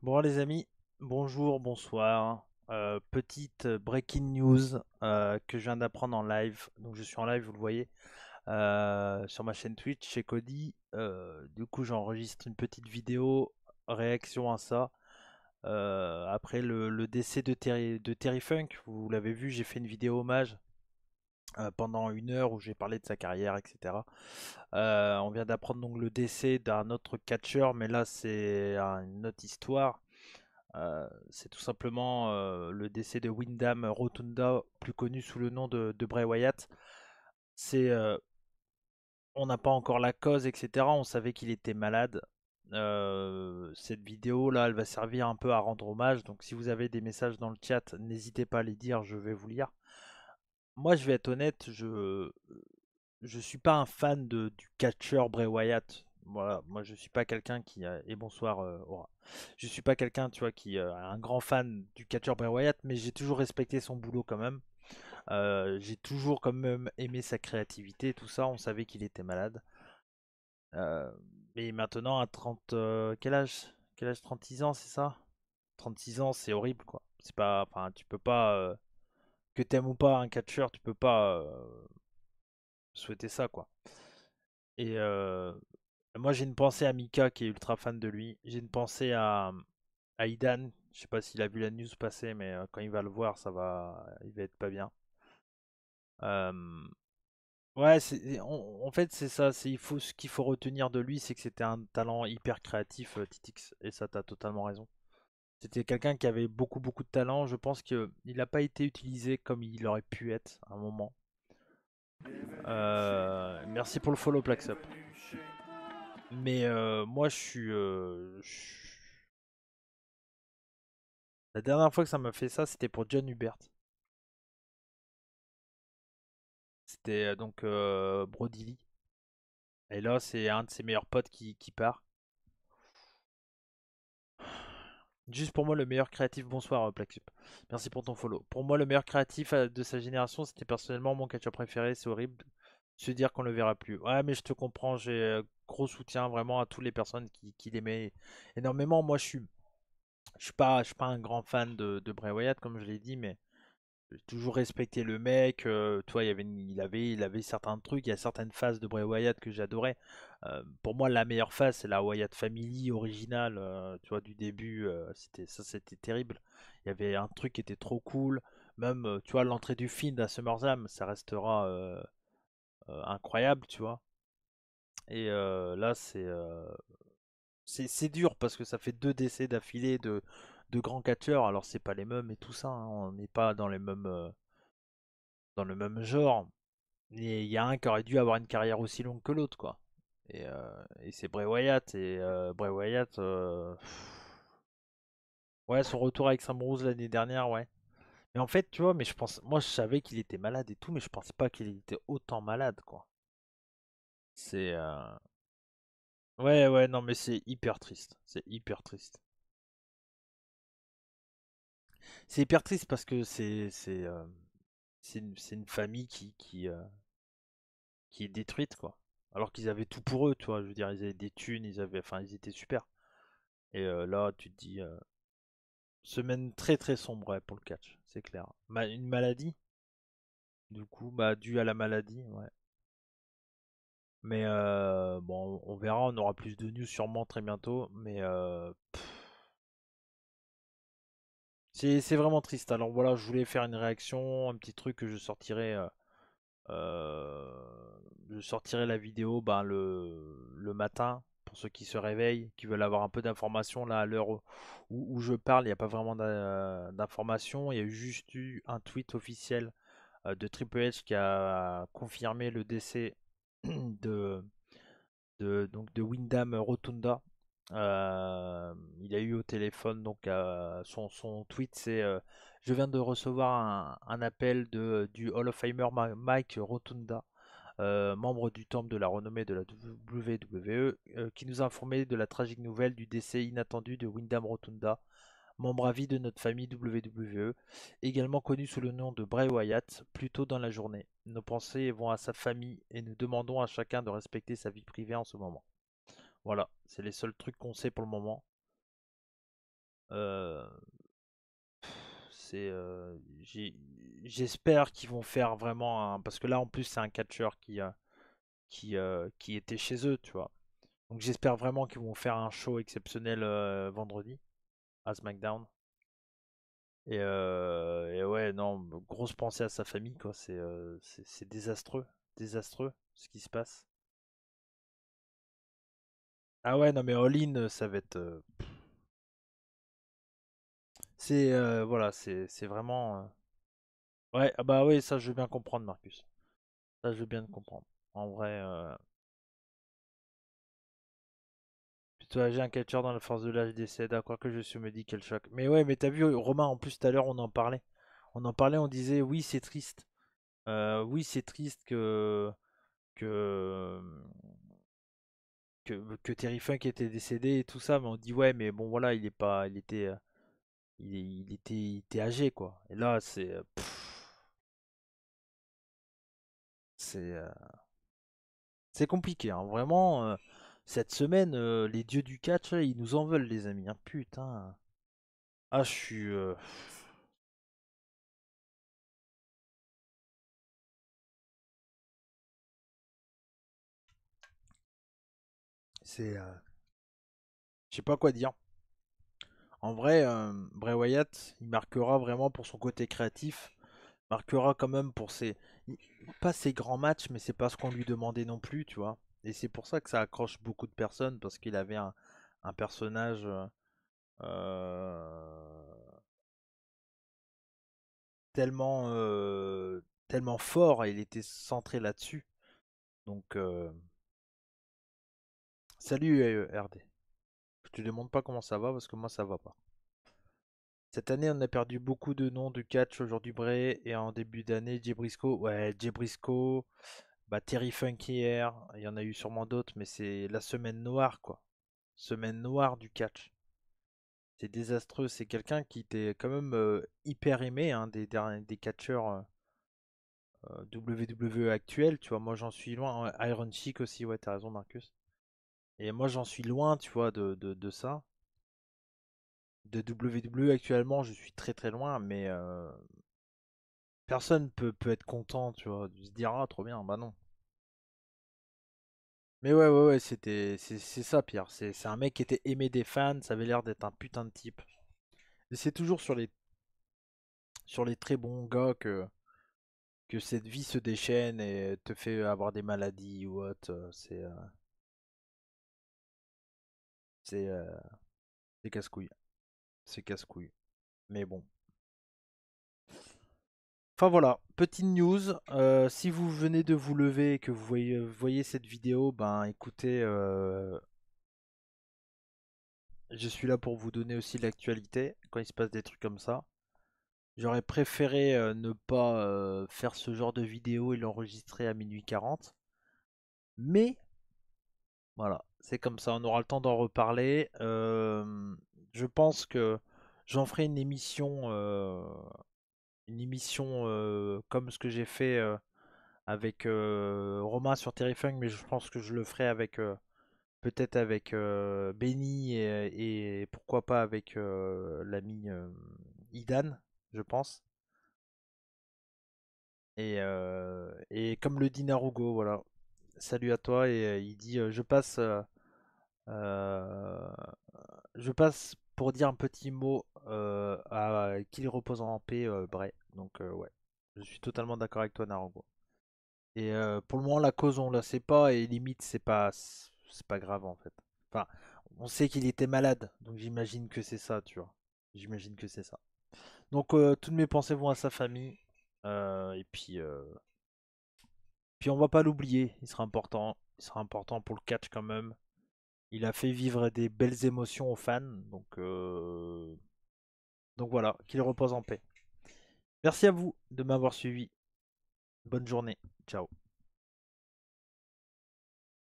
Bon les amis, bonjour, bonsoir. Euh, petite breaking news euh, que je viens d'apprendre en live. Donc je suis en live, vous le voyez, euh, sur ma chaîne Twitch chez Cody. du coup j'enregistre une petite vidéo réaction à ça. après le, décès de Terry Funk, vous l'avez vu, j'ai fait une vidéo hommage pendant une heure où j'ai parlé de sa carrière, etc. on vient d'apprendre donc le décès d'un autre catcheur, mais là c'est une autre histoire. c'est tout simplement le décès de Wyndham Rotunda, plus connu sous le nom de, Bray Wyatt. C'est, on n'a pas encore la cause, etc. On savait qu'il était malade. cette vidéo là, elle va servir un peu à rendre hommage. Donc si vous avez des messages dans le chat, n'hésitez pas à les dire, je vais vous lire. Moi, je vais être honnête, je je suis pas un fan de, du catcheur Bray Wyatt. Voilà, moi je suis pas quelqu'un qui et bonsoir euh, Aura. Je suis pas quelqu'un, tu vois, qui est un grand fan du catcheur Bray Wyatt, mais j'ai toujours respecté son boulot quand même. Euh, j'ai toujours quand même aimé sa créativité, tout ça. On savait qu'il était malade. Euh, mais maintenant à 30 quel âge? Quel âge? 36 ans, c'est ça? 36 ans, c'est horrible quoi. C'est pas enfin tu peux pas que t'aimes ou pas un catcheur, tu peux pas souhaiter ça, quoi. Et moi, j'ai une pensée à Mika qui est ultra fan de lui. J'ai une pensée à, à Idan. Je sais pas s'il a vu la news passer, mais quand il va le voir, ça va, il va être pas bien. Ouais, c'est, en fait, c'est ça. C'est, il faut, ce qu'il faut retenir de lui, c'est que c'était un talent hyper créatif, Titix. Et ça, t'as totalement raison. C'était quelqu'un qui avait beaucoup, beaucoup de talent. Je pense qu'il n'a pas été utilisé comme il aurait pu être à un moment. Euh, merci pour le follow, Plaxup. Mais euh, moi, euh, je suis, La dernière fois que ça m'a fait ça, c'était pour John Hubert. C'était donc Brody Lee. Et là, c'est un de ses meilleurs potes qui, qui part. Juste pour moi, le meilleur créatif, bonsoir Plaxup. Merci pour ton follow. Pour moi, le meilleur créatif euh, de sa génération, c'était personnellement mon catcher préféré. C'est horrible se dire qu'on le verra plus. Ouais, mais je te comprends. J'ai euh, gros soutien vraiment à toutes les personnes qui, qui l'aimaient énormément. Moi, je suis, je suis pas, un grand fan de, Bray Wyatt, comme je l'ai dit, mais toujours respecté le mec. Euh, toi, il, avait, il, avait, il certains trucs. Il y a certaines phases de Bray Wyatt que j'adorais. Euh, pour moi, la meilleure phase, c'est la Wyatt Family originale. Euh, tu vois, du début, c'était ça, c'était terrible. Il y avait un truc qui était trop cool. Même, tu vois, l'entrée du film à SummerSlam, ça restera incroyable, tu vois. Et là, c'est c'est dur parce que ça fait deux décès d'affilée de de grands catcheurs. Alors c'est pas les mêmes et tout ça, hein. on n'est pas dans les mêmes euh, dans le même genre. Et il y a un qui aurait dû avoir une carrière aussi longue que l'autre, quoi. Et, euh, c'est Bray Wyatt et euh, Bray Wyatt. Ouais, son retour avec Sam Rose l'année dernière, ouais. Mais en fait, tu vois, mais je pense, moi je savais qu'il était malade et tout, mais je pensais pas qu'il était autant malade, quoi. C'est Ouais, ouais, non, mais c'est hyper triste. C'est hyper triste. C'est hyper triste parce que c'est euh, une, famille euh, qui est détruite quoi. Alors qu'ils avaient tout pour eux, tu vois. Je veux dire, ils avaient des thunes, ils avaient, enfin, ils étaient super. Et euh, là, tu te dis, semaine très très sombre pour le catch, c'est clair. une maladie, du coup, bah dû à la maladie, ouais. Mais bon, on verra, on aura plus de news sûrement très bientôt. Mais c'est vraiment triste. Alors voilà, je voulais faire une réaction, un petit truc que je sortirai. Euh, euh, je sortirai la vidéo ben, le, matin pour ceux qui se réveillent, qui veulent avoir un peu d'informations. Là, à l'heure où, je parle, il n'y a pas vraiment d'informations. Il y a juste eu un tweet officiel euh, de Triple H qui a confirmé le décès de, de, de Wyndham Rotunda, euh, il a eu au téléphone donc euh, son, son, tweet c'est euh, je viens de recevoir un, appel de, du Hall of Famer Mike Rotunda membre du temple de la renommée de la WWE qui nous a informé de la tragique nouvelle du décès inattendu de Wyndham Rotunda membre à vie de notre famille WWE également connu sous le nom de Bray Wyatt plus tôt dans la journée. Nos pensées vont à sa famille et nous demandons à chacun de respecter sa vie privée en ce moment voilà, c'est les seuls trucs qu'on sait pour le moment. c'est j'espère qu'ils vont faire vraiment un... parce que là en plus c'est un catcheur qui qui qui était chez eux tu vois. Donc j'espère vraiment qu'ils vont faire un show exceptionnel vendredi à SmackDown. Et, et, ouais non grosse pensée à sa famille quoi. C'est c'est désastreux désastreux ce qui se passe ah ouais non mais All In ça va être c'est euh, voilà, c'est vraiment. Euh, ouais, ah bah oui, ça je veux bien comprendre, Marcus. Ça je veux bien comprendre. En vrai. Euh... Plutôt j'ai un catcheur dans la force de l'âge décède, à croire que je suis me dit quel choc. Mais ouais, mais t'as vu, Romain, en plus tout à l'heure on en parlait. On en parlait, on disait oui, c'est triste. Euh, oui, c'est triste que. que. Que, Terry Funk était décédé et tout ça, mais on dit ouais, mais bon voilà, il est pas. Il était il, était, âgé, quoi. Et là, c'est. Euh, c'est. Euh, c'est compliqué, hein. Vraiment, euh, cette semaine, les dieux du catch, ils nous en veulent, les amis. Hein. Putain. Ah, je suis. C'est. Je sais pas quoi dire. En vrai, euh, Bray Wyatt, il marquera vraiment pour son côté créatif. Marquera quand même pour ses. Pas ses grands matchs, mais c'est pas ce qu'on lui demandait non plus, tu vois. Et c'est pour ça que ça accroche beaucoup de personnes, parce qu'il avait un, personnage. Euh, tellement, euh, tellement fort et il était centré là-dessus. Donc, salut RD. Je te demande pas comment ça va parce que moi ça va pas. Cette année, on a perdu beaucoup de noms de catch aujourd'hui Bray et en début d'année, Jay Briscoe. Ouais, Jay Briscoe, bah, Terry Funk hier, il y en a eu sûrement d'autres, mais c'est la semaine noire quoi. Semaine noire du catch. C'est désastreux. C'est quelqu'un qui était quand même euh, hyper aimé hein, des, des catcheurs WWE euh, actuels. Tu vois, moi j'en suis loin. Iron Chic aussi, ouais, t'as raison, Marcus. Et moi, j'en suis loin, tu vois, de, de, ça. De WWE actuellement, je suis très très loin, mais euh, personne peut, peut être content, tu vois, de se dire ah trop bien, bah non. Mais ouais, ouais, ouais, c'était, c'est ça, Pierre. C'est un mec qui était aimé des fans, ça avait l'air d'être un putain de type. Et c'est toujours sur les, sur les très bons gars que, que cette vie se déchaîne et te fait avoir des maladies ou autre. C'est. Euh, c'est euh, casse-couille. C'est casse-couille. Mais bon. Enfin voilà, petite news. Euh, si vous venez de vous lever et que vous voyez, voyez cette vidéo, ben écoutez, euh, je suis là pour vous donner aussi l'actualité quand il se passe des trucs comme ça. J'aurais préféré ne pas faire ce genre de vidéo et l'enregistrer à minuit 40. Mais voilà, c'est comme ça, on aura le temps d'en reparler. je pense que j'en ferai une émission, une émission comme ce que j'ai fait avec Romain sur Terrifying, mais je pense que je le ferai avec peut-être avec Benny et, pourquoi pas avec l'ami Idan, je pense. Et, et comme le dit Narugo, voilà, salut à toi et euh, il dit je passe je passe pour dire un petit mot à qu'il repose en paix Bray. Donc ouais je suis totalement d'accord avec toi Narugo et pour le moment la cause on la sait pas et limite c'est pas c'est pas grave en fait. Enfin on sait qu'il était malade donc j'imagine que c'est ça tu vois. J'imagine que c'est ça. Donc toutes mes pensées vont à sa famille et puis puis on va pas l'oublier, il sera important. Il sera important pour le catch quand même. Il a fait vivre des belles émotions aux fans. Donc, euh, donc voilà, qu'il repose en paix. Merci à vous de m'avoir suivi. Bonne journée. Ciao.